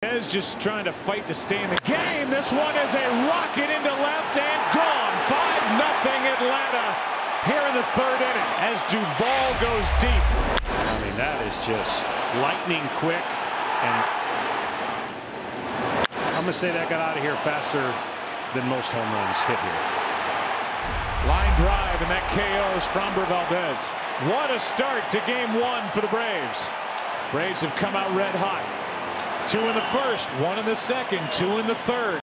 Is just trying to fight to stay in the game. This one is a rocket into left and gone. 5 nothing Atlanta here in the third inning as Duvall goes deep. I mean, that is just lightning quick. And I'm going to say that got out of here faster than most home runs hit here. Line drive, and that KO's Framber Valdez. What a start to game one for the Braves. Braves have come out red hot. Two in the first, one in the second, two in the third.